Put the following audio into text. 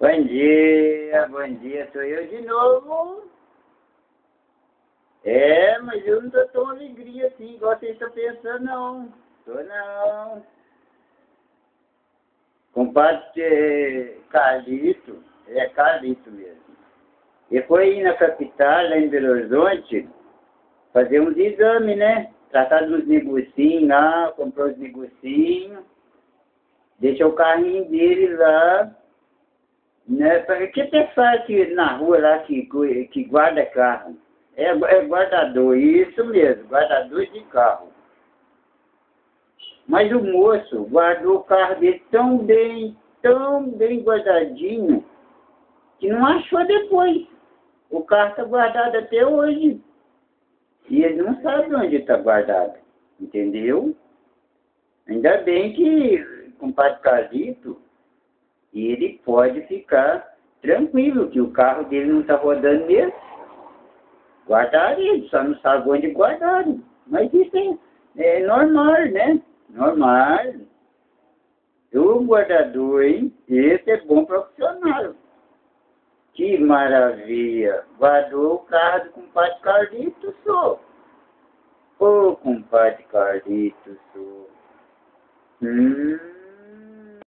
Bom dia, bom dia, sou eu de novo. É, mas eu não tô tão alegria assim, igual vocês estão pensando, não. Tô não. Compadre Carlito, é Carlito mesmo. E foi ir na capital, lá em Belo Horizonte, fazer uns exames, né? Tratar dos negocinhos lá, comprar os negocinhos. Deixa o carrinho dele lá. Né? Que pessoal aqui na rua lá que, que guarda carro? É, é guardador, isso mesmo, guardador de carro. Mas o moço guardou o carro dele tão bem, tão bem guardadinho, que não achou depois. O carro está guardado até hoje. E ele não sabe onde está guardado. Entendeu? Ainda bem que compadre Carlito, ele pode ficar tranquilo, que o carro dele não está rodando mesmo. Guardaram ele, só não sabe onde guardaram. Mas isso é, é normal, né? Normal. O guardador, hein? Esse é bom profissional. Que maravilha! Guardou o carro do compadre Carlito, sou. Ô, oh, compadre Carlito, sou. Hum.